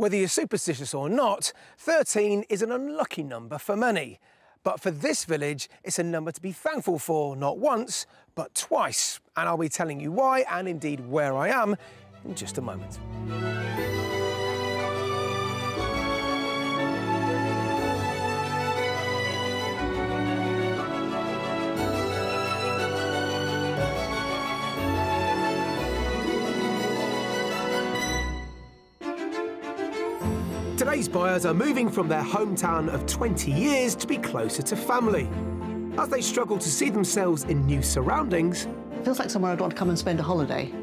Whether you're superstitious or not, 13 is an unlucky number for many. But for this village, it's a number to be thankful for, not once, but twice. And I'll be telling you why, and indeed where I am, in just a moment. Today's buyers are moving from their hometown of 20 years to be closer to family. As they struggle to see themselves in new surroundings, It feels like somewhere I'd want to come and spend a holiday,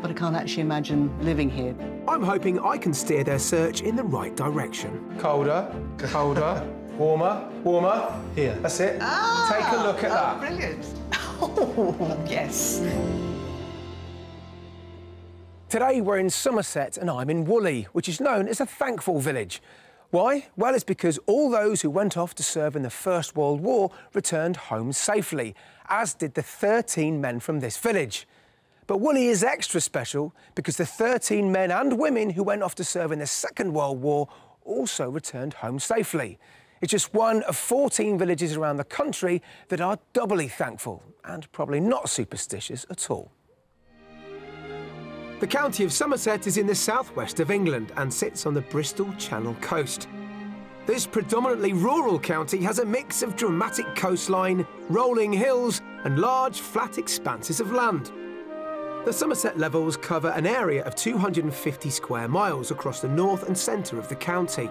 but I can't actually imagine living here. I'm hoping I can steer their search in the right direction. Colder, colder, warmer, warmer. Here. That's it. Ah, Take a look at that. Oh, brilliant. Oh, yes. Today we're in Somerset and I'm in Woolley, which is known as a thankful village. Why? Well, it's because all those who went off to serve in the First World War returned home safely, as did the 13 men from this village. But Woolley is extra special because the 13 men and women who went off to serve in the Second World War also returned home safely. It's just one of 14 villages around the country that are doubly thankful and probably not superstitious at all. The county of Somerset is in the southwest of England and sits on the Bristol Channel coast. This predominantly rural county has a mix of dramatic coastline, rolling hills, and large flat expanses of land. The Somerset Levels cover an area of 250 square miles across the north and centre of the county.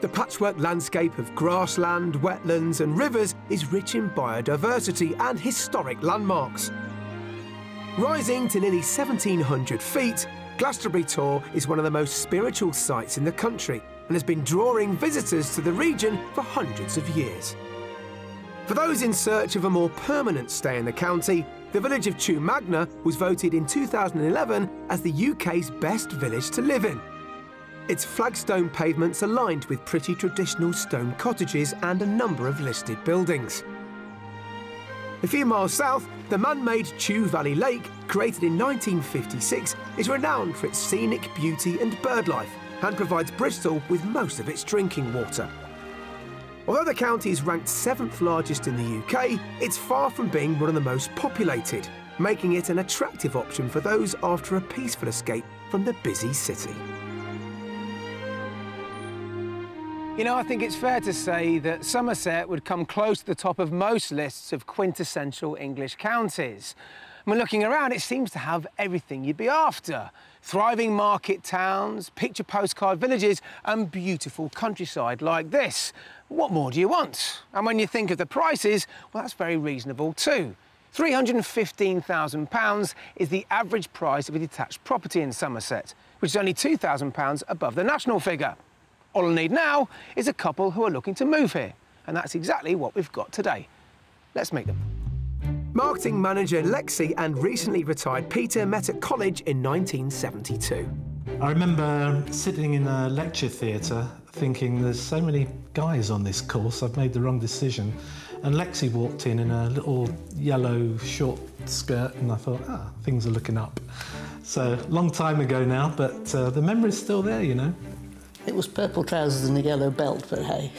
The patchwork landscape of grassland, wetlands, and rivers is rich in biodiversity and historic landmarks. Rising to nearly 1,700 feet, Glastonbury Tor is one of the most spiritual sites in the country and has been drawing visitors to the region for hundreds of years. For those in search of a more permanent stay in the county, the village of Chew Magna was voted in 2011 as the UK's best village to live in. Its flagstone pavements are lined with pretty traditional stone cottages and a number of listed buildings. A few miles south, the man-made Chew Valley Lake, created in 1956, is renowned for its scenic beauty and birdlife and provides Bristol with most of its drinking water. Although the county is ranked seventh largest in the UK, it's far from being one of the most populated, making it an attractive option for those after a peaceful escape from the busy city. You know, I think it's fair to say that Somerset would come close to the top of most lists of quintessential English counties. When looking around, it seems to have everything you'd be after. Thriving market towns, picture postcard villages, and beautiful countryside like this. What more do you want? And when you think of the prices, well, that's very reasonable too. £315,000 is the average price of a detached property in Somerset, which is only £2,000 above the national figure. All I need now is a couple who are looking to move here, and that's exactly what we've got today. Let's meet them. Marketing manager Lexi and recently retired Peter met at college in 1972. I remember sitting in a lecture theatre thinking there's so many guys on this course, I've made the wrong decision. And Lexi walked in in a little yellow short skirt, and I thought, ah, things are looking up. So, long time ago now, but uh, the memory's still there, you know. It was purple trousers and a yellow belt, but hey.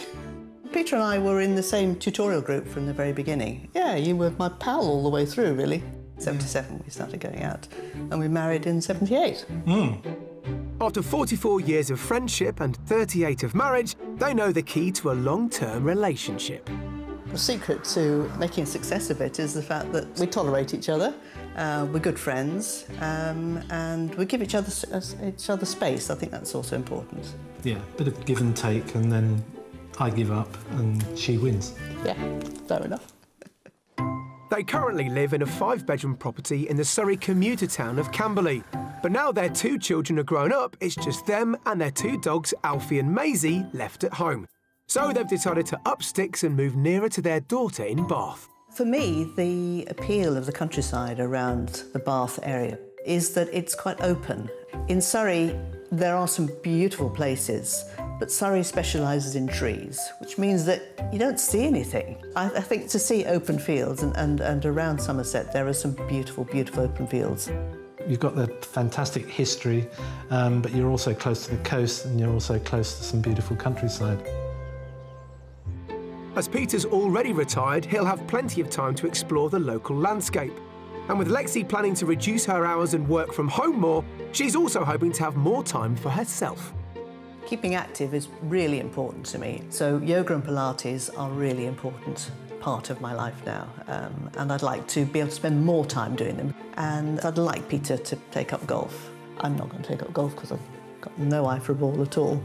Peter and I were in the same tutorial group from the very beginning. Yeah, you were my pal all the way through, really. 77 we started going out, and we married in 78. Hmm. After 44 years of friendship and 38 of marriage, they know the key to a long-term relationship. The secret to making a success of it is the fact that we tolerate each other, uh, we're good friends, um, and we give each other, each other space. I think that's also important. Yeah, a bit of give and take, and then I give up and she wins. Yeah, fair enough. They currently live in a five-bedroom property in the Surrey commuter town of Camberley. But now their two children are grown up, it's just them and their two dogs, Alfie and Maisie, left at home. So they've decided to up sticks and move nearer to their daughter in Bath. For me, the appeal of the countryside around the Bath area is that it's quite open. In Surrey, there are some beautiful places, but Surrey specialises in trees, which means that you don't see anything. I, I think to see open fields, and, and, and around Somerset, there are some beautiful, beautiful open fields. You've got the fantastic history, um, but you're also close to the coast and you're also close to some beautiful countryside. As Peter's already retired, he'll have plenty of time to explore the local landscape. And with Lexi planning to reduce her hours and work from home more, she's also hoping to have more time for herself. Keeping active is really important to me. So yoga and Pilates are really important part of my life now. Um, and I'd like to be able to spend more time doing them. And I'd like Peter to take up golf. I'm not going to take up golf because I've got no eye for a ball at all.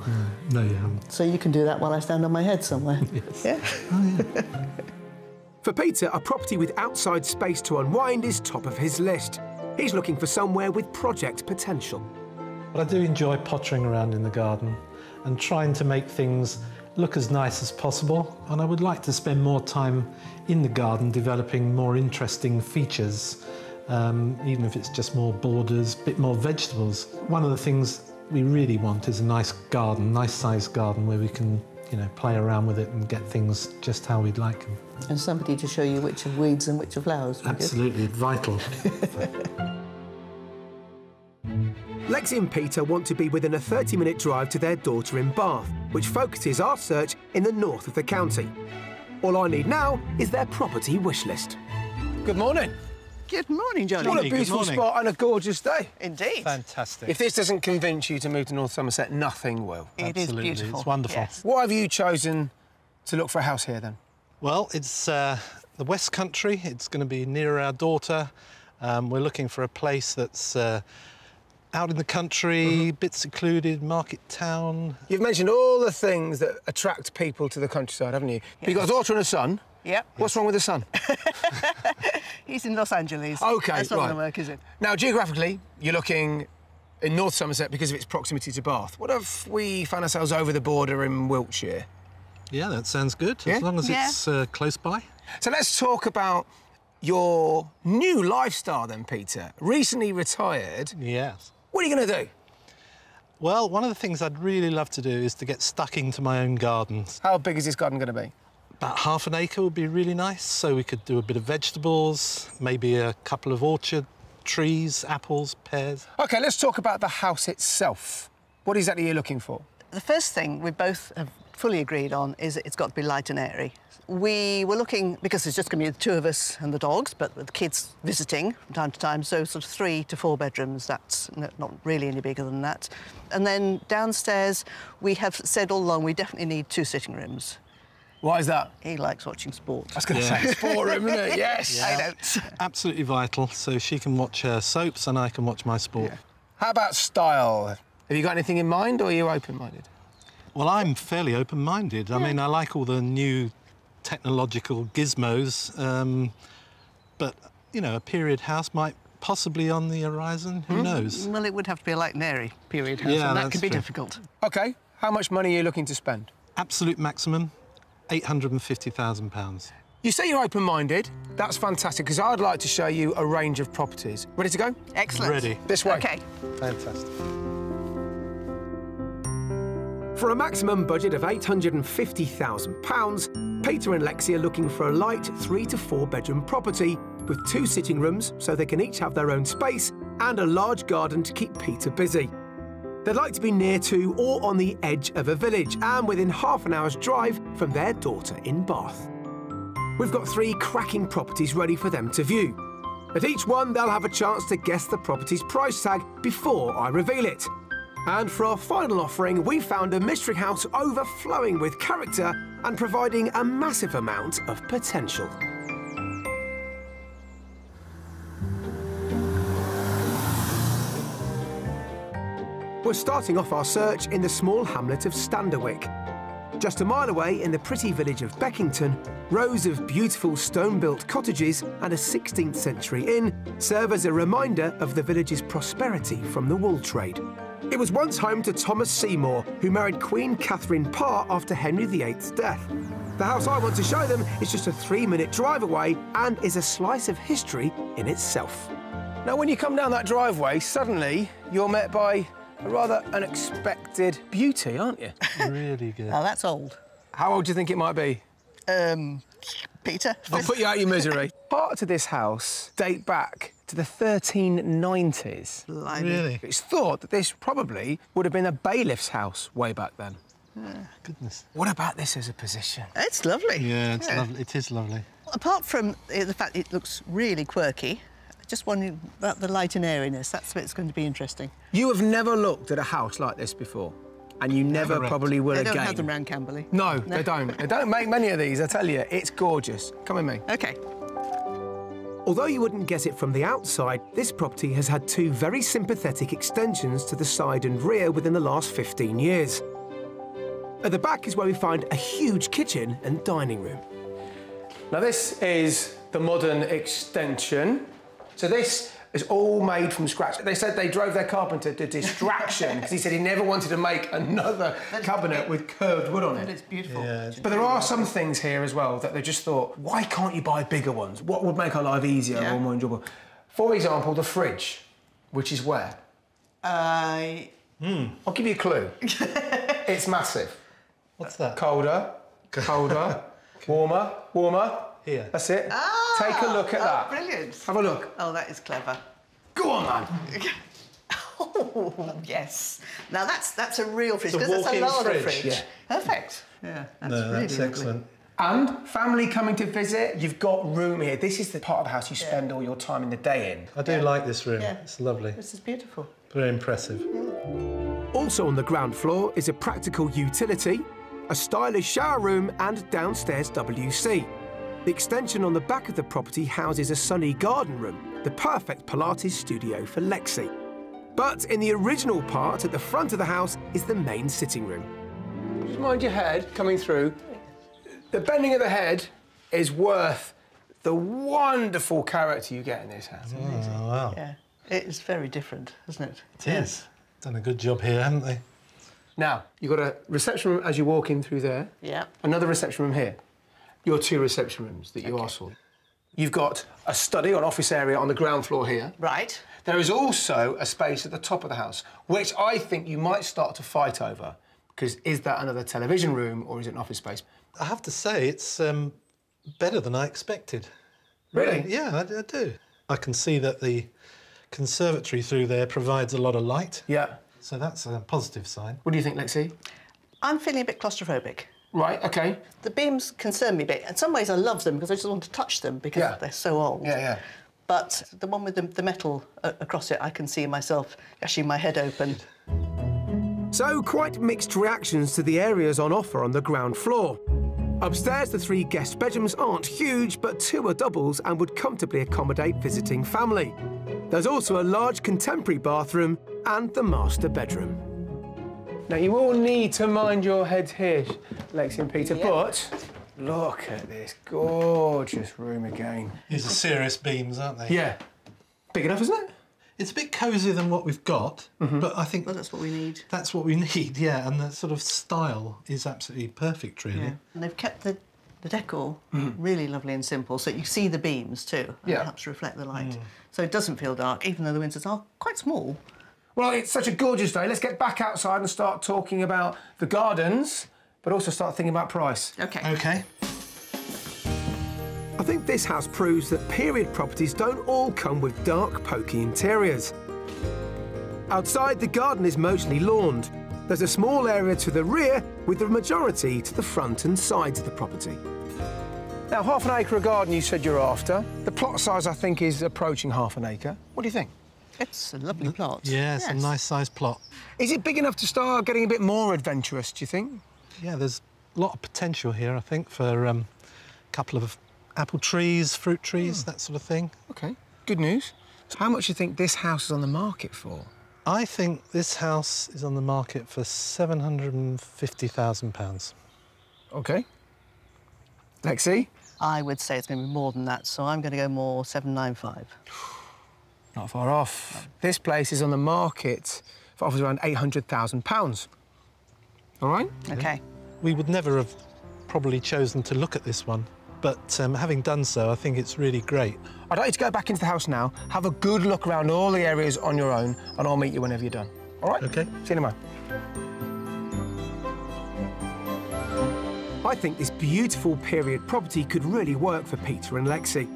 No, you haven't. So you can do that while I stand on my head somewhere. Yes. Yeah. For Peter, a property with outside space to unwind is top of his list. He's looking for somewhere with project potential. But I do enjoy pottering around in the garden and trying to make things look as nice as possible. And I would like to spend more time in the garden developing more interesting features, um, even if it's just more borders, a bit more vegetables. One of the things we really want is a nice garden, nice sized garden where we can, you know, play around with it and get things just how we'd like them. and somebody to show you which are weeds and which are flowers. would be. Absolutely vital. Lexi and Peter want to be within a 30 minute drive to their daughter in Bath, which focuses our search in the north of the county. All I need now is their property wish list. Good morning. Good morning, Johnny. What a beautiful spot and a gorgeous day. Indeed. Fantastic. If this doesn't convince you to move to North Somerset, nothing will. It is Absolutely, beautiful. it's wonderful. Yes. Why have you chosen to look for a house here then? Well, it's uh, the West Country. It's going to be near our daughter. Um, we're looking for a place that's uh, out in the country, Mm-hmm. bit secluded, market town. You've mentioned all the things that attract people to the countryside, haven't you? But You've got a daughter and a son. Yep. What's wrong with the son? He's in Los Angeles. Okay, That's not right. going to work, is it? Now, geographically, you're looking in North Somerset because of its proximity to Bath. What if we found ourselves over the border in Wiltshire? Yeah, that sounds good. Yeah? As long as Yeah. it's uh, close by. So let's talk about your new lifestyle then, Peter. Recently retired. Yes. What are you going to do? Well, one of the things I'd really love to do is to get stuck into my own gardens. How big is this garden going to be? About half an acre would be really nice, so we could do a bit of vegetables, maybe a couple of orchard trees, apples, pears. OK, let's talk about the house itself. What exactly are you looking for? The first thing we both have fully agreed on is it's got to be light and airy. We were looking, because it's just going to be the two of us and the dogs, but with the kids visiting from time to time, so sort of three to four bedrooms, that's not really any bigger than that. And then downstairs, we have said all along we definitely need two sitting rooms. Why is that? He likes watching sport. I was going to say it's four room, isn't it? Yes. I don't. Absolutely vital, so she can watch her soaps and I can watch my sport. How about style? Have you got anything in mind or are you open minded? Well, I'm fairly open-minded. I mean, I like all the new technological gizmos, um, but you know, a period house might possibly on the horizon. Who knows? Well, it would have to be a light and airy period house, Yeah, and that could be true. difficult. OK, how much money are you looking to spend? Absolute maximum, eight hundred and fifty thousand pounds. You say you're open minded. That's fantastic because I'd like to show you a range of properties. Ready to go? Excellent. Ready. This way. OK. Fantastic. For a maximum budget of £850,000, Peter and Lexi are looking for a light three to four bedroom property with two sitting rooms so they can each have their own space and a large garden to keep Peter busy. They'd like to be near to or on the edge of a village and within half an hour's drive from their daughter in Bath. We've got three cracking properties ready for them to view. At each one, they'll have a chance to guess the property's price tag before I reveal it. And for our final offering, we found a mystery house overflowing with character and providing a massive amount of potential. We're starting off our search in the small hamlet of Standerwick. Just a mile away in the pretty village of Beckington, rows of beautiful stone built cottages and a 16th century inn serve as a reminder of the village's prosperity from the wool trade. It was once home to Thomas Seymour, who married Queen Catherine Parr after Henry VIII's death. The house I want to show them is just a three minute drive away and is a slice of history in itself. Now, when you come down that driveway, suddenly you're met by a rather unexpected beauty, aren't you? really good. Now, that's old. How old do you think it might be? Um, Peter? I'll put you out of your misery. Parts of this house date back to to the 1390s. Blimey. Really? It's thought that this probably would have been a bailiff's house way back then. Yeah. Goodness. What about this as a position? It's lovely. Yeah, it's lovely. It is lovely. Apart from uh, the fact it looks really quirky, just wondering about the light and airiness. That's what's going to be interesting. You have never looked at a house like this before, and you never Correct. probably will again. They again. don't have them around Camberley. No, they don't. They don't make many of these, I tell you. It's gorgeous. Come with me. OK. Although you wouldn't get it from the outside, this property has had two very sympathetic extensions to the side and rear within the last 15 years. At the back is where we find a huge kitchen and dining room. Now this is the modern extension. So this is all made from scratch. They said they drove their carpenter to distraction because he said he never wanted to make another cabinet with curved wood on it. It's beautiful. But there are some things here as well that they just thought, why can't you buy bigger ones? What would make our life easier Yeah. or more enjoyable? For example, the fridge, which is where? I. Hmm. I'll give you a clue. it's massive. What's that? Colder, colder, warmer, warmer. Here. That's it. Ah. Take a look at oh, that. brilliant. Have a look. Oh, that is clever. Go on, man. Oh, yes. Now that's that's a real fridge It's a because that's a walk-in larder fridge. fridge. Yeah. Perfect. Yeah, that's No, really that's lovely. excellent. And family coming to visit, you've got room here. This is the part of the house you spend all your time in the day in. I do like this room. Yeah. It's lovely. This is beautiful. Very impressive. Also on the ground floor is a practical utility, a stylish shower room, and downstairs WC. The extension on the back of the property houses a sunny garden room, the perfect Pilates studio for Lexi. But in the original part at the front of the house is the main sitting room. Just mind your head coming through. The bending of the head is worth the wonderful character you get in this house. Oh, wow. Yeah. It is very different, isn't it? It is. Done a good job here, haven't they? Now, you've got a reception room as you walk in through there. Yeah. Another reception room here. Your two reception rooms that you asked for. You've got a study or office area on the ground floor here. Right. There is also a space at the top of the house, which I think you might start to fight over. Because is that another television room or is it an office space? I have to say, it's um, better than I expected. Really? Yeah, I, I do. I can see that the conservatory through there provides a lot of light, Yeah. so that's a positive sign. What do you think, Lexi? I'm feeling a bit claustrophobic. Right, okay. The beams concern me a bit. In some ways, I love them because I just want to touch them because Yeah. they're so old. Yeah, yeah. But the one with the, the metal uh, across it, I can see myself actually my head open. So, quite mixed reactions to the areas on offer on the ground floor. Upstairs, the three guest bedrooms aren't huge, but two are doubles and would comfortably accommodate visiting family. There's also a large contemporary bathroom and the master bedroom. Now, you all need to mind your heads here, Lexi and Peter, Yep. but look at this gorgeous room again. These are serious beams, aren't they? Yeah. Big enough, isn't it? It's a bit cosier than what we've got, mm-hmm. but I think Well, that's what we need. that's what we need, yeah, and the sort of style is absolutely perfect, really. Yeah. And they've kept the, the decor mm-hmm. really lovely and simple, so you see the beams too. and Yeah. It helps reflect the light. Mm. So it doesn't feel dark, even though the windows are quite small. Well, it's such a gorgeous day. Let's get back outside and start talking about the gardens, but also start thinking about price. Okay. Okay. I think this house proves that period properties don't all come with dark, pokey interiors. Outside, the garden is mostly lawned. There's a small area to the rear, with the majority to the front and sides of the property. Now, half an acre of garden you said you're after. The plot size, I think, is approaching half an acre. What do you think? It's a lovely plot. Yeah, it's a nice sized plot. Is it big enough to start getting a bit more adventurous, do you think? Yeah, there's a lot of potential here, I think, for um, a couple of apple trees, fruit trees, that sort of thing. OK, good news. So how much do you think this house is on the market for? I think this house is on the market for £750,000. OK. Lexi? I would say it's going to be more than that, so I'm going to go more 795. Not far off. This place is on the market for offers around £800,000. All right? Okay. We would never have probably chosen to look at this one, but um, having done so, I think it's really great. I'd like you to go back into the house now, have a good look around all the areas on your own, and I'll meet you whenever you're done. All right? Okay. See you in a moment. I think this beautiful period property could really work for Peter and Lexi.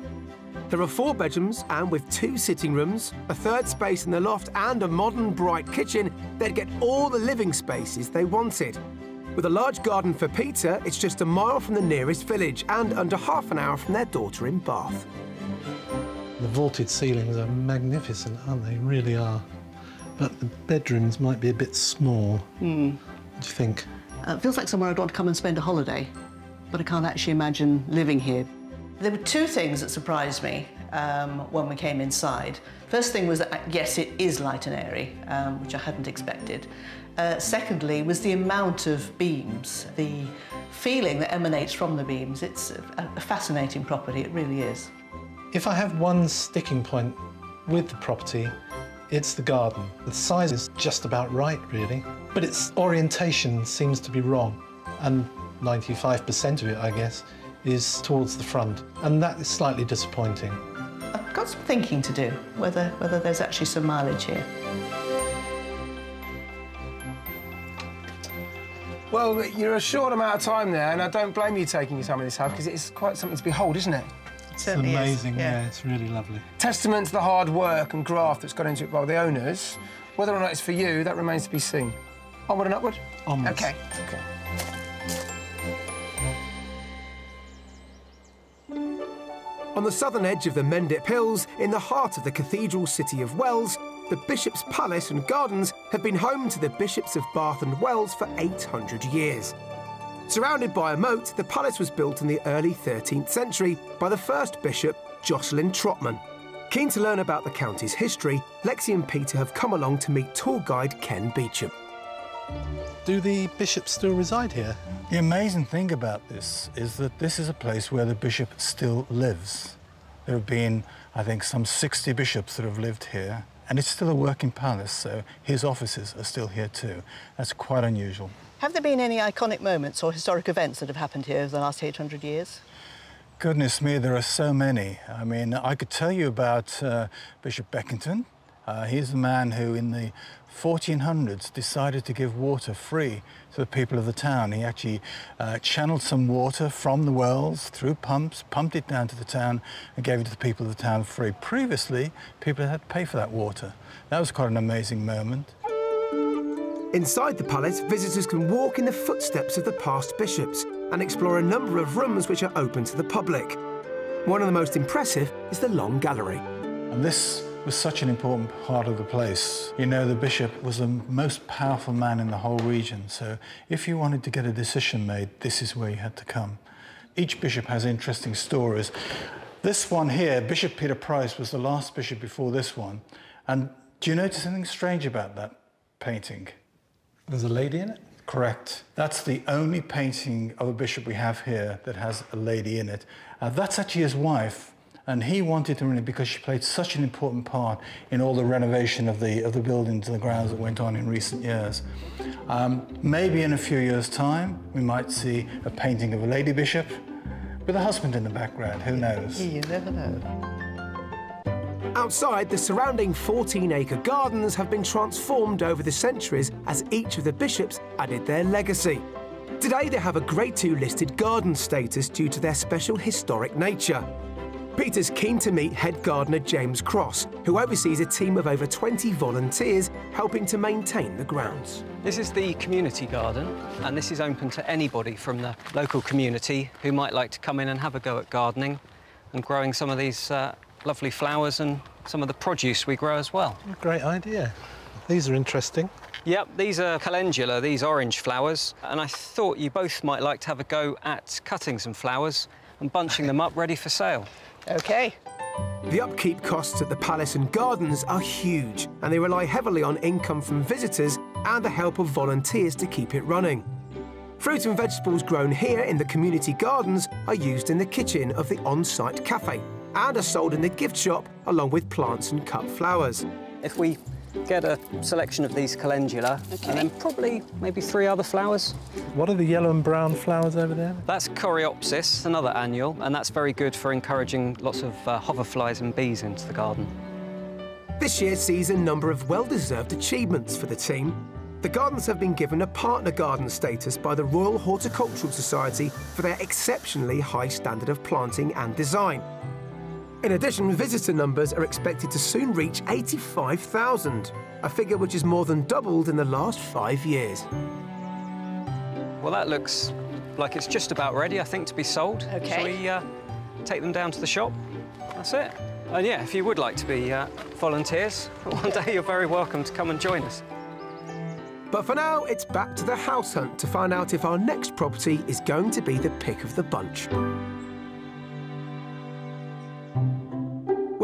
There are four bedrooms, and with two sitting rooms, a third space in the loft, and a modern, bright kitchen, they'd get all the living spaces they wanted. With a large garden for Peter, it's just a mile from the nearest village and under half an hour from their daughter in Bath. The vaulted ceilings are magnificent, aren't they? Really are. But the bedrooms might be a bit small. Hmm. What do you think? Uh, it feels like somewhere I'd want to come and spend a holiday, but I can't actually imagine living here. There were two things that surprised me um, when we came inside. First thing was that, uh, yes, it is light and airy, um, which I hadn't expected. Uh, secondly, was the amount of beams, the feeling that emanates from the beams. It's a, a fascinating property, it really is. If I have one sticking point with the property, it's the garden. The size is just about right, really, but its orientation seems to be wrong. And 95% of it, I guess, is towards the front. And that is slightly disappointing. I've got some thinking to do, whether, whether there's actually some mileage here. Well, you're a short amount of time there, and I don't blame you taking your time in this house because it's quite something to behold, isn't it? It certainly it's is, amazing, yeah. yeah, it's really lovely. Testament to the hard work and graft that's gone into it by the owners. Whether or not it's for you, that remains to be seen. Onward and upward? Onwards. Okay. okay. On the southern edge of the Mendip Hills, in the heart of the cathedral city of Wells, the Bishop's Palace and Gardens have been home to the Bishops of Bath and Wells for 800 years. Surrounded by a moat, the palace was built in the early 13th century by the first bishop, Jocelyn Trotman. Keen to learn about the county's history, Lexi and Peter have come along to meet tour guide Ken Beecham. Do the bishops still reside here? The amazing thing about this is that this is a place where the bishop still lives. There have been, I think, some 60 bishops that have lived here, and it's still a working palace, so his offices are still here too. That's quite unusual. Have there been any iconic moments or historic events that have happened here over the last 800 years? Goodness me, there are so many. I mean, I could tell you about uh, Bishop Beckington. Uh, he's the man who, in the 1400s, decided to give water free to the people of the town. He actually uh, channeled some water from the wells through pumps, pumped it down to the town, and gave it to the people of the town free. Previously, people had to pay for that water. That was quite an amazing moment. Inside the palace, visitors can walk in the footsteps of the past bishops and explore a number of rooms which are open to the public. One of the most impressive is the Long Gallery. And this was such an important part of the place. You know, the bishop was the most powerful man in the whole region, so if you wanted to get a decision made, this is where you had to come. Each bishop has interesting stories. This one here, Bishop Peter Price, was the last bishop before this one. And do you notice anything strange about that painting? There's a lady in it? Correct. That's the only painting of a bishop we have here that has a lady in it. Uh, that's actually his wife, and he wanted to in it because she played such an important part in all the renovation of the, of the buildings and the grounds that went on in recent years. Um, maybe in a few years' time, we might see a painting of a lady bishop with a husband in the background, who knows? You never know. Outside, the surrounding 14 acre gardens have been transformed over the centuries as each of the bishops added their legacy. Today, they have a Grade 2 listed garden status due to their special historic nature. Peter's keen to meet head gardener James Cross, who oversees a team of over 20 volunteers helping to maintain the grounds. This is the community garden, and this is open to anybody from the local community who might like to come in and have a go at gardening and growing some of these uh, lovely flowers and some of the produce we grow as well. Great idea. These are interesting. Yep, these are calendula, these orange flowers, and I thought you both might like to have a go at cutting some flowers and bunching them up ready for sale. OK. The upkeep costs at the palace and gardens are huge, and they rely heavily on income from visitors and the help of volunteers to keep it running. Fruit and vegetables grown here in the community gardens are used in the kitchen of the on-site cafe and are sold in the gift shop along with plants and cut flowers. If we get a selection of these calendula and then probably maybe three other flowers. What are the yellow and brown flowers over there? That's Coreopsis, another annual, and that's very good for encouraging lots of uh, hoverflies and bees into the garden. This year sees a number of well-deserved achievements for the team. The gardens have been given a partner garden status by the Royal Horticultural Society for their exceptionally high standard of planting and design. In addition, visitor numbers are expected to soon reach 85,000, a figure which has more than doubled in the last five years. Well, that looks like it's just about ready, I think, to be sold. OK. Shall we uh, take them down to the shop? That's it. And yeah, if you would like to be uh, volunteers, one day you're very welcome to come and join us. But for now, it's back to the house hunt to find out if our next property is going to be the pick of the bunch.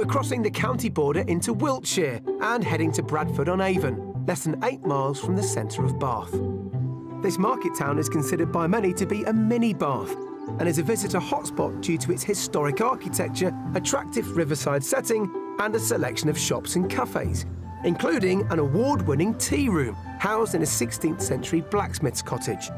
We're crossing the county border into Wiltshire and heading to Bradford on Avon, less than eight miles from the centre of Bath. This market town is considered by many to be a mini Bath and is a visitor hotspot due to its historic architecture, attractive riverside setting, and a selection of shops and cafes, including an award winning tea room housed in a 16th century blacksmith's cottage.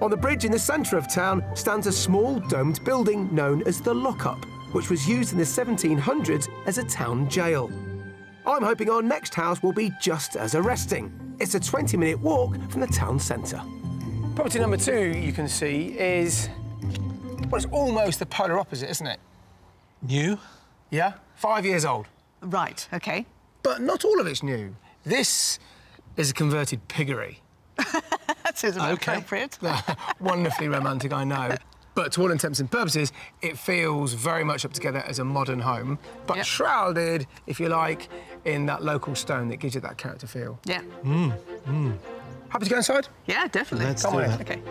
On the bridge in the centre of town stands a small domed building known as the Lockup, which was used in the 1700s as a town jail. I'm hoping our next house will be just as arresting. It's a 20 minute walk from the town centre. Property number two you can see is, well, it's almost the polar opposite, isn't it? New? Yeah? Five years old. Right, OK. But not all of it's new. This is a converted piggery. That seems about OK. appropriate. Wonderfully romantic, I know. But to all intents and purposes, it feels very much up together as a modern home, but Yep. shrouded, if you like, in that local stone that gives you that character feel. Yeah. Mm, mm. Happy to go inside? Yeah, definitely. Let's Come do on in. that. OK.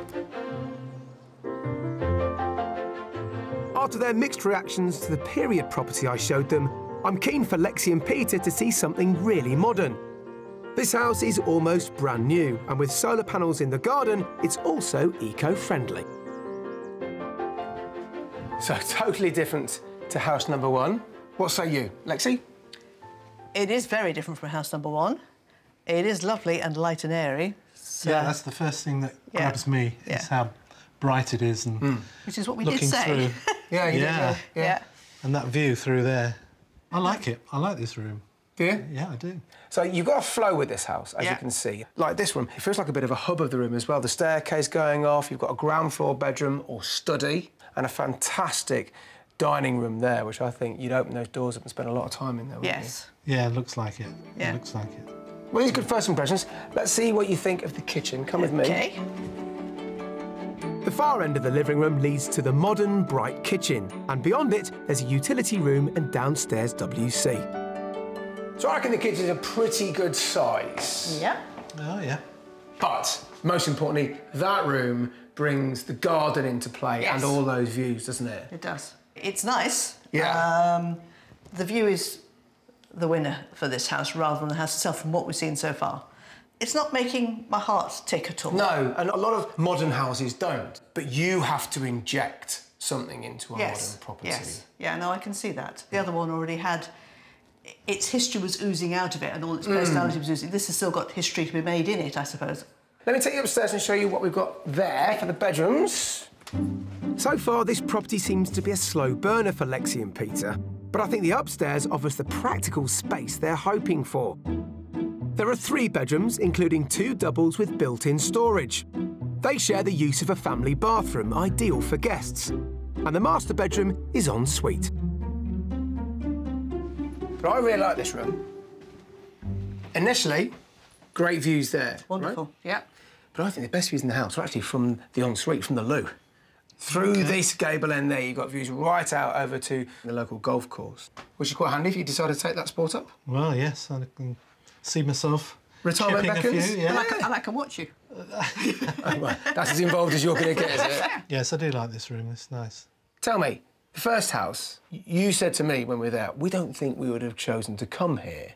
After their mixed reactions to the period property I showed them, I'm keen for Lexi and Peter to see something really modern. This house is almost brand new, and with solar panels in the garden, it's also eco friendly. So totally different to house number one. What say you, Lexi? It is very different from house number one. It is lovely and light and airy. So, Yeah, that's the first thing that Yeah. grabs me, Yeah. is how bright it is and mm. which is what we looking did say. through. Yeah, you did, Yeah. yeah. and that view through there. I like it. I like this room. Do you? Yeah, I do. So you've got a flow with this house, as Yeah. you can see. Like this room, it feels like a bit of a hub of the room as well. The staircase going off, you've got a ground floor bedroom or study, and a fantastic dining room there, which I think you'd open those doors up and spend a lot of time in there. wouldn't Yes. Yeah, it looks like it. Yeah. It looks like it. Well, these are good first impressions. Let's see what you think of the kitchen. Come with me. Okay. The far end of the living room leads to the modern, bright kitchen, and beyond it, there's a utility room and downstairs WC. So I reckon the kitchen's a pretty good size. Yeah. Oh, yeah. But most importantly, that room brings the garden into play Yes. and all those views, doesn't it? It does. It's nice. Yeah. Um, the view is the winner for this house rather than the house itself from what we've seen so far. It's not making my heart tick at all. No, and a lot of modern houses don't. But you have to inject something into a Yes. modern property. Yes. Yeah, no, I can see that. The other one already had its history was oozing out of it and all its hmm. personality was oozing. This has still got history to be made in it, I suppose. Let me take you upstairs and show you what we've got there for the bedrooms. So far, this property seems to be a slow burner for Lexi and Peter, but I think the upstairs offers the practical space they're hoping for. There are three bedrooms, including two doubles with built in storage. They share the use of a family bathroom, ideal for guests. And the master bedroom is en suite. But I really like this room. Initially, great views there. right? Wonderful. Yeah. But I think the best views in the house are actually from the ensuite, from the loo. Through this gable end there, you've got views right out over to the local golf course, which is quite handy if you decide to take that sport up. Well, yes, I can see myself Retirement chipping a beckons? few. And Yeah. I, can, and I can watch you. Well, that's as involved as you're going to get, is it? Yes, I do like this room. It's nice. Tell me, the first house, you said to me when we were there, we don't think we would have chosen to come here.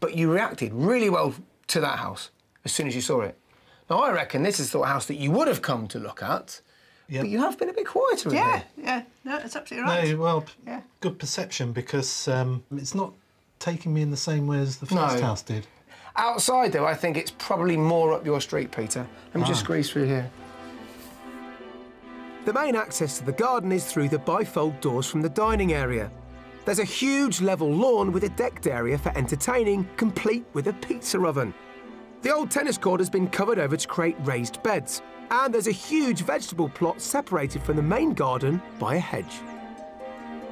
But you reacted really well to that house as soon as you saw it. Now, I reckon this is the sort of house that you would have come to look at, Yep. but you have been a bit quieter in Yeah, here. yeah. No, it's absolutely right. No, well, Yeah. good perception because um, it's not taking me in the same way as the first No. house did. Outside, though, I think it's probably more up your street, Peter. Let me just squeeze through here. The main access to the garden is through the bifold doors from the dining area. There's a huge level lawn with a decked area for entertaining, complete with a pizza oven. The old tennis court has been covered over to create raised beds, and there's a huge vegetable plot separated from the main garden by a hedge.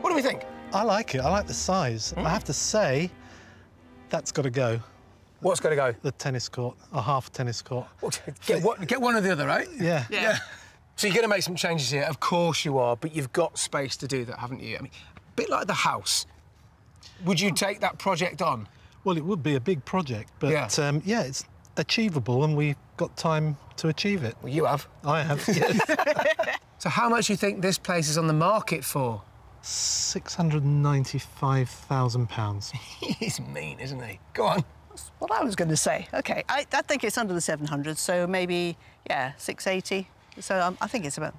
What do we think? I like it. I like the size. I hmm. have to say, that's got to go. What's got to go? The tennis court, a half tennis court. Get one, get one or the other, right? Yeah. Yeah. So you're going to make some changes here. Of course you are, but you've got space to do that, haven't you? I mean, a bit like the house. Would you take that project on? Well, it would be a big project, but Yeah. yeah, um, yeah it's achievable, and we've got time to achieve it. Well, you have. I have. yes. So how much do you think this place is on the market for? Six hundred ninety-five thousand pounds. He's mean, isn't he? Go on. That's What I was going to say. OK, I, I think it's under the 700, so maybe, yeah, 680. So um, I think it's about.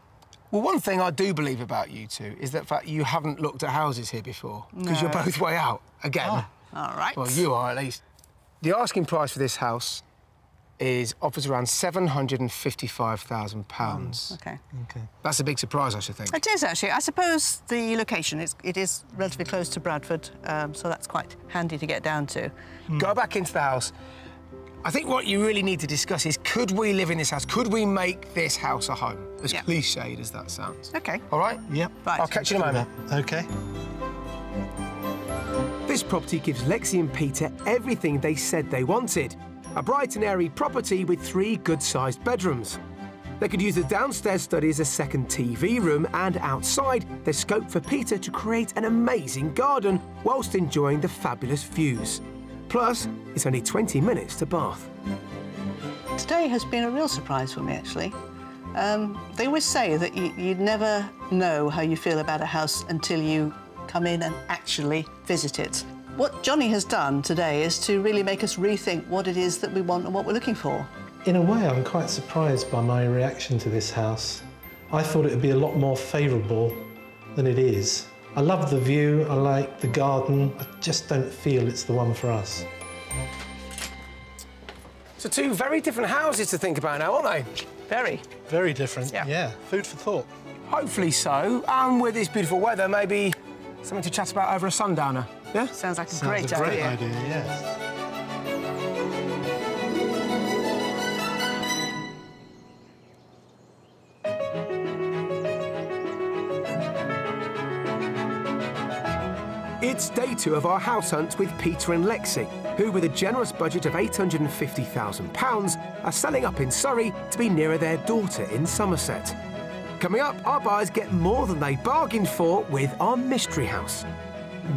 Well, one thing I do believe about you two is the fact you haven't looked at houses here before because you're both way out again. All right. Well, you are at least. The asking price for this house is offers around seven hundred and fifty-five thousand pounds. OK. Okay. That's a big surprise, I should think. It is actually. I suppose the location is it is relatively close to Bradford, um, so that's quite handy to get down to. Go back into the house. I think what you really need to discuss is could we live in this house? Could we make this house a home? As Yeah. cliched as that sounds. OK. All right? Yep. Right. I'll catch you in a moment. Okay. This property gives Lexi and Peter everything they said they wanted. A bright and airy property with three good-sized bedrooms. They could use the downstairs study as a second TV room and outside there's scope for Peter to create an amazing garden whilst enjoying the fabulous views. Plus, it's only 20 minutes to Bath. Today has been a real surprise for me, actually. Um, they always say that you, you never know how you feel about a house until you come in and actually visit it. What Johnny has done today is to really make us rethink what it is that we want and what we're looking for. In a way, I'm quite surprised by my reaction to this house. I thought it would be a lot more favourable than it is. I love the view, I like the garden, I just don't feel it's the one for us. So two very different houses to think about now, aren't they? Very. Very different. Yeah. yeah. Food for thought. Hopefully so. And with this beautiful weather, maybe something to chat about over a sundowner. Yeah? Sounds like a Sounds great, a great idea. idea, yes. It's day two of our house hunt with Peter and Lexi, who, with a generous budget of £850,000, are selling up in Surrey to be nearer their daughter in Somerset. Coming up, our buyers get more than they bargained for with our mystery house.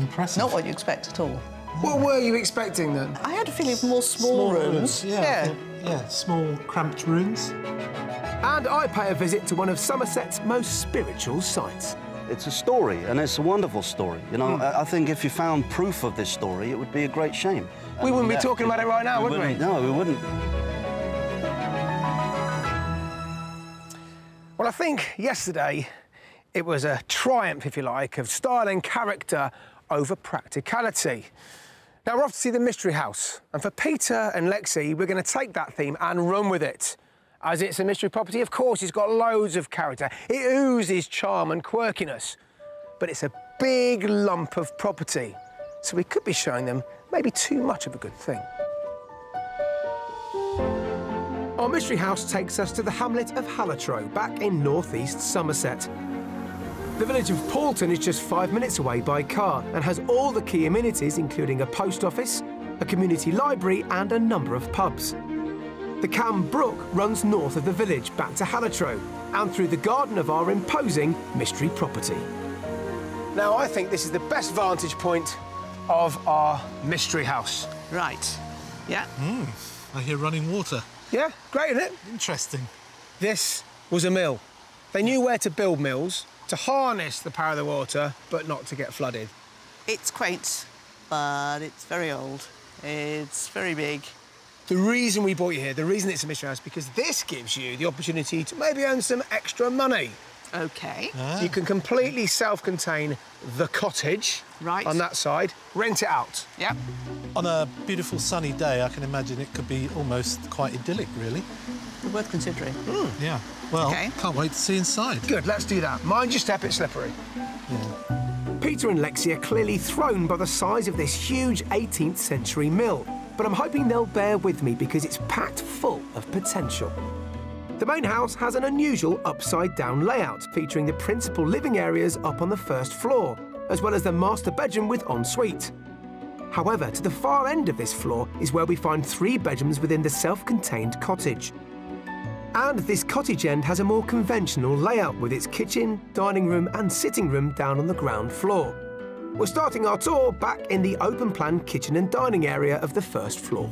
Impressive. Not what you expect at all. What were you expecting then? I had a feeling of more small, rooms. Yeah. Yeah. Yeah, small, cramped rooms. And I pay a visit to one of Somerset's most spiritual sites. It's a story, and it's a wonderful story. You know, hmm. I I think if you found proof of this story, it would be a great shame. We wouldn't be uh, talking about it right now, would we? No, we wouldn't. Well, I think yesterday it was a triumph, if you like, of style and character over practicality. Now we're off to see the Mystery House, and for Peter and Lexi, we're going to take that theme and run with it. As it's a mystery property, of course, it's got loads of character. It oozes charm and quirkiness, but it's a big lump of property, so we could be showing them maybe too much of a good thing. Our mystery house takes us to the hamlet of Hallatrow, back in northeast Somerset. The village of Paulton is just five minutes away by car and has all the key amenities, including a post office, a community library, and a number of pubs. The Cam Brook runs north of the village back to Hallatrow and through the garden of our imposing mystery property. Now, I think this is the best vantage point of our mystery house. Right. Yeah. Hmm. I hear running water. Yeah, great, isn't it? Interesting. This was a mill. They knew where to build mills, to harness the power of the water, but not to get flooded. It's quaint, but it's very old. It's very big. The reason we brought you here, the reason it's a mystery house, because this gives you the opportunity to maybe earn some extra money. Okay. Ah. You can completely self-contain the cottage Right. on that side, rent it out. Yep. On a beautiful sunny day, I can imagine it could be almost quite idyllic, really. Worth considering. Hmm. Yeah. Well, Okay. can't wait to see inside. Good, let's do that. Mind your step, it's slippery. Yeah. Peter and Lexi are clearly thrown by the size of this huge 18th century mill, but I'm hoping they'll bear with me because it's packed full of potential. The main house has an unusual upside down layout featuring the principal living areas up on the first floor, as well as the master bedroom with ensuite. However, to the far end of this floor is where we find three bedrooms within the self-contained cottage. And this cottage end has a more conventional layout with its kitchen, dining room and sitting room down on the ground floor. We're starting our tour back in the open plan kitchen and dining area of the first floor.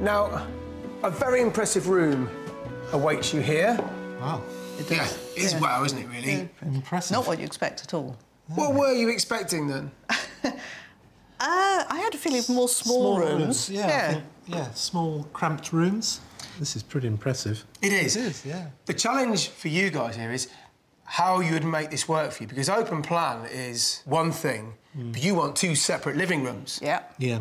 Now, a very impressive room awaits you here. Wow. Yeah, it is wow, isn't it, really? Impressive. Not what you expect at all. What were you expecting then? Uh, I had a feeling of more small, rooms. Yeah, I think- yeah, small cramped rooms. This is pretty impressive. It is. It is, yeah. The challenge for you guys here is how you would make this work for you because open plan is one thing, mm. but you want two separate living rooms. Yeah. Yeah.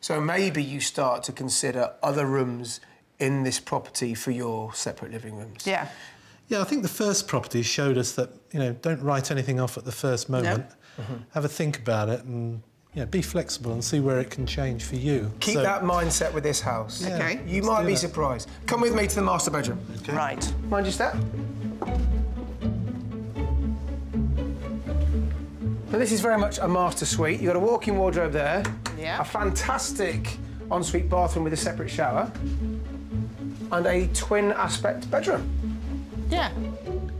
So maybe you start to consider other rooms in this property for your separate living rooms. Yeah. Yeah, I think the first property showed us that, you know, don't write anything off at the first moment. Mm-hmm. Have a think about it and, you know, be flexible and see where it can change for you. Keep So- that mindset with this house. Yeah, Okay. You let's might be that. surprised. Come with me to the master bedroom. Right. Mind your step. Now, this is very much a master suite. You've got a walk-in wardrobe there. Yeah. A fantastic ensuite bathroom with a separate shower. And a twin aspect bedroom. Yeah.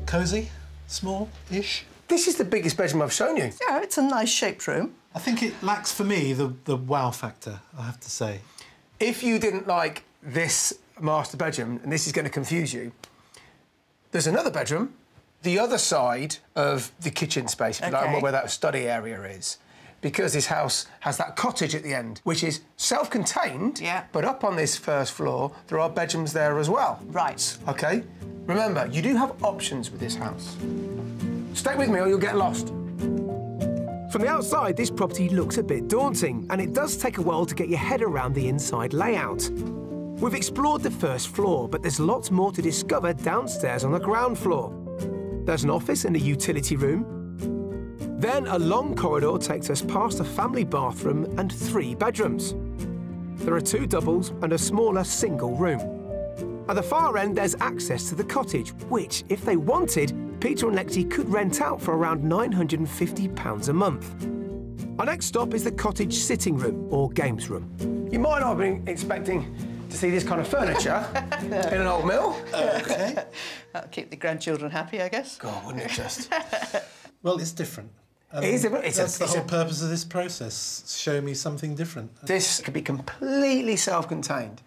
Cosy, small-ish. This is the biggest bedroom I've shown you. Yeah, it's a nice shaped room. I think it lacks for me the, the wow factor, I have to say. If you didn't like this master bedroom, and this is going to confuse you, there's another bedroom, the other side of the kitchen space, if you like, Okay. where that study area is. Because this house has that cottage at the end, which is self-contained, Yeah. but up on this first floor, there are bedrooms there as well. Right. Okay? Remember, you do have options with this house. Stay with me or you'll get lost. From the outside, this property looks a bit daunting, and it does take a while to get your head around the inside layout. We've explored the first floor, but there's lots more to discover downstairs on the ground floor. There's an office and a utility room. Then a long corridor takes us past a family bathroom and three bedrooms. There are two doubles and a smaller single room. At the far end, there's access to the cottage, which, if they wanted, Peter and Lexi could rent out for around £950 a month. Our next stop is the cottage sitting room or games room. You might not have been expecting to see this kind of furniture in an old mill. Okay. That'll keep the grandchildren happy, I guess. God, wouldn't it just? Well, it's different. Um, It is different. It's a- that's the it's whole a- purpose of this process. Show me something different. This could be completely self-contained.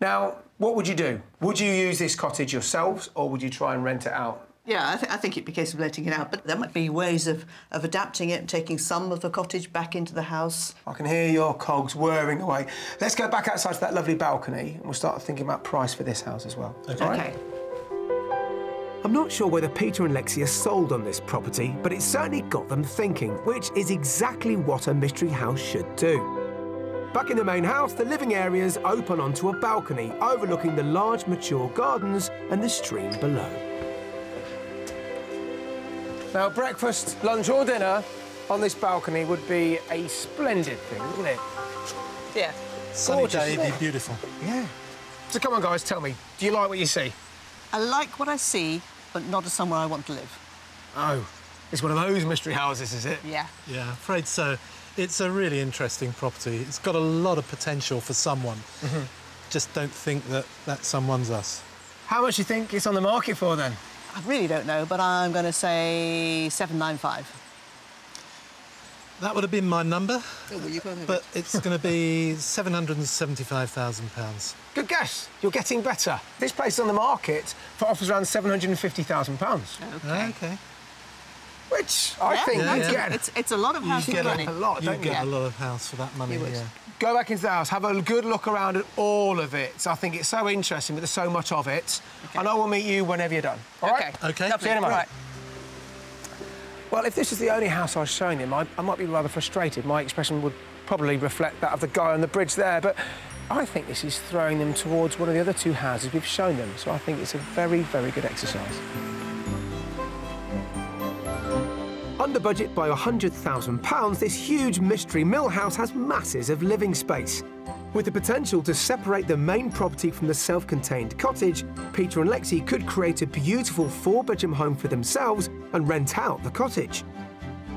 Now, what would you do? Would you use this cottage yourselves, or would you try and rent it out? Yeah, I, th- I think it'd be a case of letting it out, but there might be ways of, of adapting it and taking some of the cottage back into the house. I can hear your cogs whirring away. Let's go back outside to that lovely balcony, and we'll start thinking about price for this house as well. All right? Okay. I'm not sure whether Peter and Lexi are sold on this property, but it certainly got them thinking, which is exactly what a mystery house should do. Back in the main house, the living areas open onto a balcony overlooking the large mature gardens and the stream below. Now, breakfast, lunch, or dinner on this balcony would be a splendid thing, wouldn't it? Yeah. Sunny Gorgeous, day, isn't be beautiful. Yeah. So come on, guys, tell me, do you like what you see? I like what I see, but not as somewhere I want to live. Oh, it's one of those mystery houses, is it? Yeah. Yeah, afraid so. It's a really interesting property. It's got a lot of potential for someone. Mm-hmm. Just don't think that that someone's us. How much do you think it's on the market for then? I really don't know, but I'm going to say 795. That would have been my number, Oh, well, you go ahead. but it's going to be £775,000. Good guess. You're getting better. This place is on the market for offers around £750,000, Okay. Okay. Which I Yeah, think Yeah, you yeah. get. It's, it's a lot of house get money. a lot, You don't get you? a lot of house for that money, yeah. Go back into the house, have a good look around at all of it. I think it's so interesting, but there's so much of it. And I will meet you whenever you're done. All right? Okay. Okay. Lovely. See you in a moment. Right. Well, if this is the only house I was showing him, I, I might be rather frustrated. My expression would probably reflect that of the guy on the bridge there, but I think this is throwing them towards one of the other two houses we've shown them. So I think it's a very, very good exercise. Under budget by £100,000, this huge mystery mill house has masses of living space. With the potential to separate the main property from the self contained cottage, Peter and Lexi could create a beautiful four bedroom home for themselves and rent out the cottage.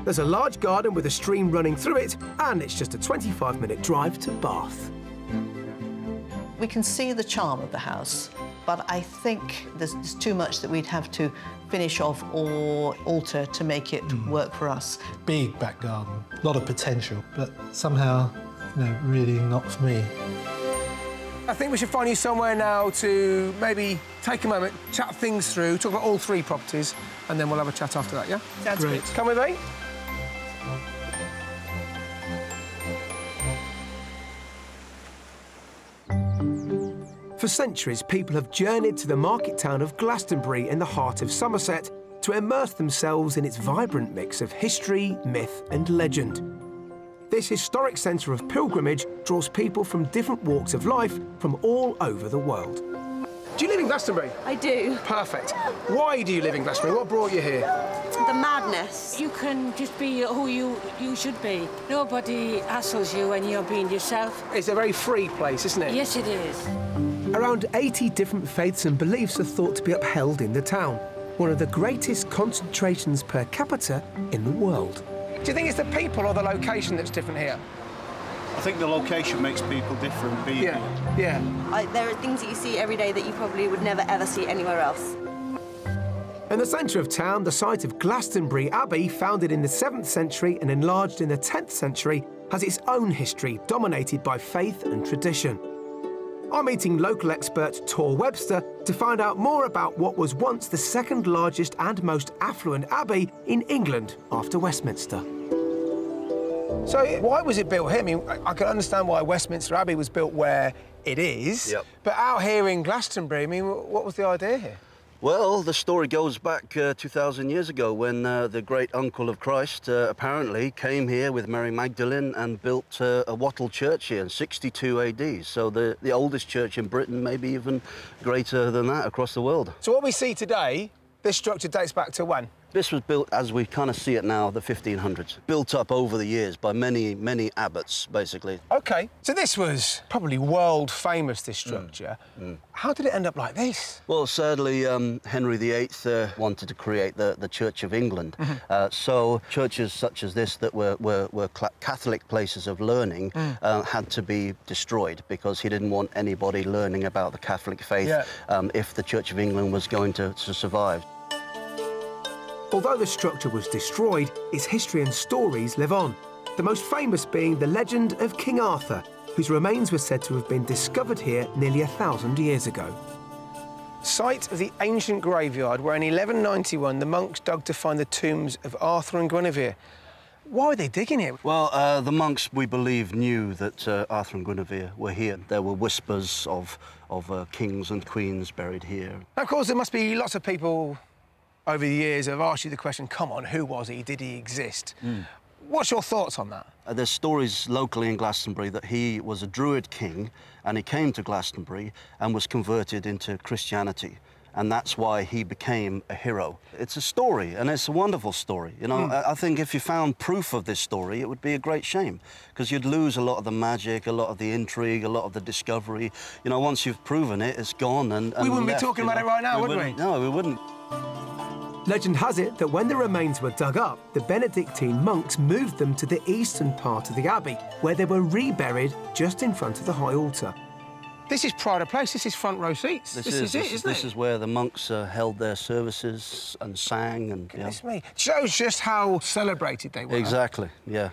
There's a large garden with a stream running through it, and it's just a 25 minute drive to Bath. We can see the charm of the house, but I think there's, there's too much that we'd have to finish off or alter to make it hmm. work for us. Big back garden, a lot of potential, but somehow, you know, really not for me. I think we should find you somewhere now to maybe take a moment, chat things through, talk about all three properties, and then we'll have a chat after that, yeah? Sounds Great. good. Come with me. For centuries, people have journeyed to the market town of Glastonbury in the heart of Somerset to immerse themselves in its vibrant mix of history, myth, and legend. This historic centre of pilgrimage draws people from different walks of life from all over the world. Do you live in Glastonbury? I do. Perfect. Why do you live in Glastonbury? What brought you here? The madness. You can just be who you, you should be. Nobody hassles you when you're being yourself. It's a very free place, isn't it? Yes, it is. Around 80 different faiths and beliefs are thought to be upheld in the town, one of the greatest concentrations per capita in the world. Do you think it's the people or the location that's different here? I think the location makes people different. Being Yeah, yeah. I, there are things that you see every day that you probably would never ever see anywhere else. In the centre of town, the site of Glastonbury Abbey, founded in the 7th century and enlarged in the 10th century, has its own history dominated by faith and tradition. I'm meeting local expert Tor Webster to find out more about what was once the second largest and most affluent abbey in England after Westminster. So why was it built here? I mean, I, I can understand why Westminster Abbey was built where it is. Yep. But out here in Glastonbury, I mean, what was the idea here? Well, the story goes back uh, 2,000 years ago when uh, the great uncle of Christ uh, apparently came here with Mary Magdalene and built uh, a wattle church here in 62 AD. So the, the oldest church in Britain, maybe even greater than that across the world. So what we see today, this structure dates back to when? This was built as we kind of see it now, the 1500s. Built up over the years by many, many abbots, basically. OK. So this was probably world famous, this structure. How did it end up like this? Well, sadly, um, Henry VIII uh, wanted to create the, the Church of England. Uh, so churches such as this that were, were, were Catholic places of learning uh, had to be destroyed because he didn't want anybody learning about the Catholic faith Yeah. um, if the Church of England was going to, to survive. Although the structure was destroyed, its history and stories live on. The most famous being the legend of King Arthur, whose remains were said to have been discovered here nearly a thousand years ago. Site of the ancient graveyard where in 1191 the monks dug to find the tombs of Arthur and Guinevere. Why were they digging here? Well, uh, the monks, we believe, knew that uh, Arthur and Guinevere were here. There were whispers of, of uh, kings and queens buried here. Now, of course, there must be lots of people over the years have asked you the question, come on, who was he? Did he exist? What's your thoughts on that? Uh, there's stories locally in Glastonbury that he was a Druid king and he came to Glastonbury and was converted into Christianity. And that's why he became a hero. It's a story, and it's a wonderful story. You know, hmm. I, I think if you found proof of this story, it would be a great shame because you'd lose a lot of the magic, a lot of the intrigue, a lot of the discovery. You know, once you've proven it, it's gone. And, and wouldn't be talking you about know. it right now, would we? No, we wouldn't. Legend has it that when the remains were dug up, the Benedictine monks moved them to the eastern part of the abbey, where they were reburied just in front of the high altar. This is pride of place. This is front row seats. This, This, is, is, it, this, isn't this it? is where the monks uh, held their services and sang and yeah. Me. Shows just how celebrated they were. Exactly, yeah.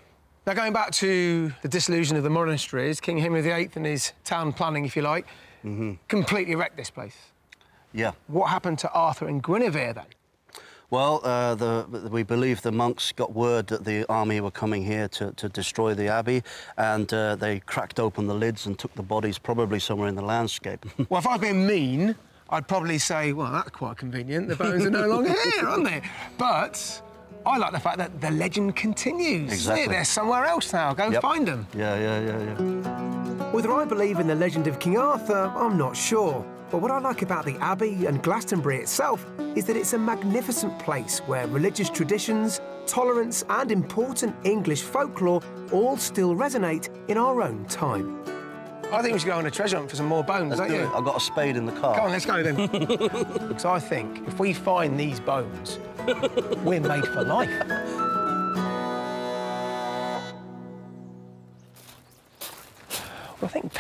Now, going back to the dissolution of the monasteries, King Henry VIII and his town planning, if you like, completely wrecked this place. Yeah. What happened to Arthur and Guinevere then? Well, uh, the, we believe the monks got word that the army were coming here to, to destroy the abbey, and uh, they cracked open the lids and took the bodies probably somewhere in the landscape. Well, if I was been mean, I'd probably say, well, that's quite convenient. The bones are no longer here, aren't they? But I like the fact that the legend continues. Exactly. They're somewhere else now. Go Yep. find them. yeah, yeah, yeah, yeah. Whether I believe in the legend of King Arthur, I'm not sure. But what I like about the Abbey and Glastonbury itself is that it's a magnificent place where religious traditions, tolerance, and important English folklore all still resonate in our own time. I think we should go on a treasure hunt for some more bones, Let's don't do you? it. I've got a spade in the car. Come on, let's go then. because I think if we find these bones, we're made for life.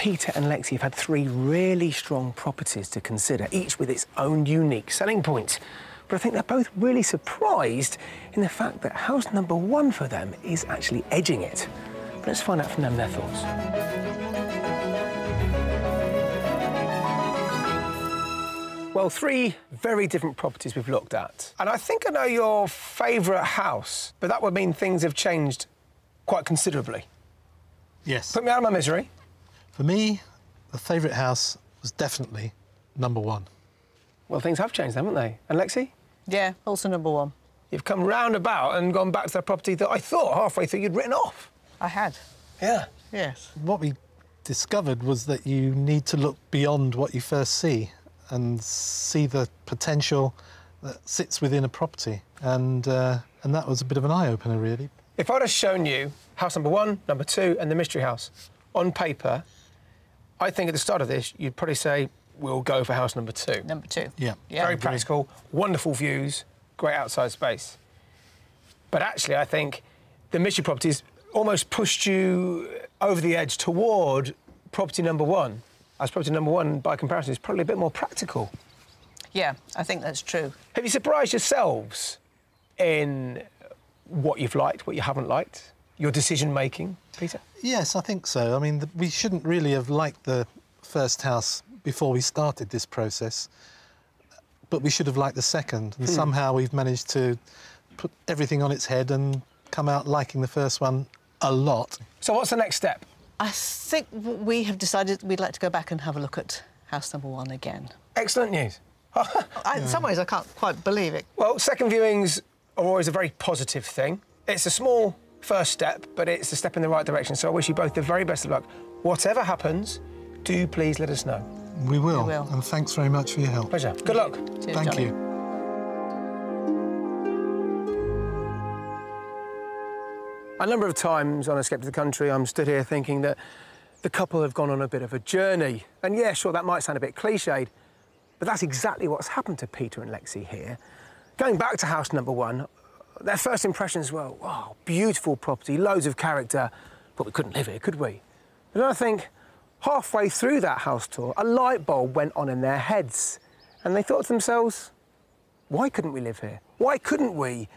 Peter and Lexi have had three really strong properties to consider, each with its own unique selling point. But I think they're both really surprised in the fact that house number one for them is actually edging it. But let's find out from them their thoughts. Well, three very different properties we've looked at. And I think I know your favourite house, but that would mean things have changed quite considerably. Yes. Put me out of my misery. For me, the favourite house was definitely number one. Well, things have changed, haven't they? And Lexi? Yeah, also number one. You've come round about and gone back to that property that I thought halfway through you'd written off. I had. Yeah. Yes. What we discovered was that you need to look beyond what you first see and see the potential that sits within a property. And, uh, and that was a bit of an eye opener, really. If I'd have shown you house number one, number two, and the mystery house on paper, I think at the start of this, you'd probably say, we'll go for house number two. Number two. Yeah. Yeah. Very practical, wonderful views, great outside space. But actually, I think the mystery properties almost pushed you over the edge toward property number one, as property number one, by comparison, is probably a bit more practical. Yeah, I think that's true. Have you surprised yourselves in what you've liked, what you haven't liked, your decision making, Peter? Yes, I think so. I mean, th- we shouldn't really have liked the first house before we started this process, but we should have liked the second. And Hmm. somehow we've managed to put everything on its head and come out liking the first one a lot. So, what's the next step? I think we have decided we'd like to go back and have a look at house number one again. Excellent news. I, in some ways, I can't quite believe it. Well, second viewings are always a very positive thing. It's a small first step, but it's a step in the right direction. So I wish you both the very best of luck. Whatever happens, do please let us know. We will. We will. And thanks very much for your help. Pleasure. Good luck. Cheers, Thank Jonnie. you. A number of times on a Escape to the Country, I'm stood here thinking that the couple have gone on a bit of a journey. And yeah, sure, that might sound a bit cliched, but that's exactly what's happened to Peter and Lexi here. Going back to house number one, their first impressions were, wow, beautiful property, loads of character, but we couldn't live here, could we? And I think halfway through that house tour, a light bulb went on in their heads. And they thought to themselves, why couldn't we live here? Why couldn't we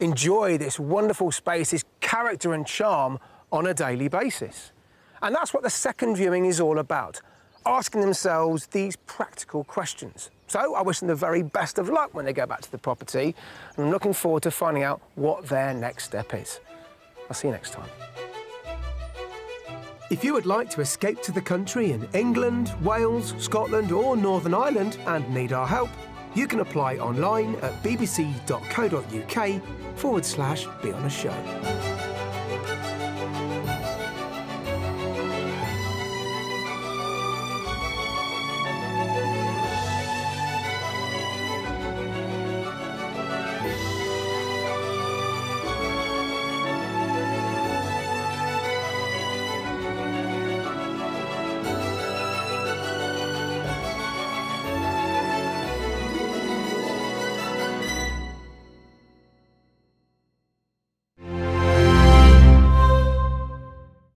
enjoy this wonderful space, this character and charm on a daily basis? And that's what the second viewing is all about, asking themselves these practical questions. So I wish them the very best of luck when they go back to the property, and I'm looking forward to finding out what their next step is. I'll see you next time. If you would like to escape to the country in England, Wales, Scotland, or Northern Ireland and need our help, you can apply online at bbc.co.uk forward slash be on a show.